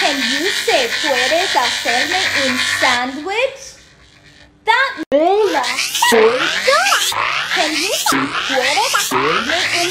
Can you say puedes hacerme un sándwich? That Can you say puedes hacerme un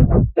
sándwich?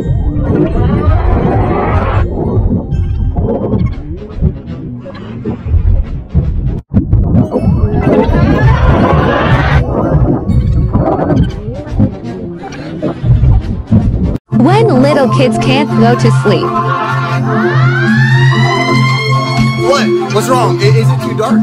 When little kids can't go to sleep. What? What's wrong? Is it too dark?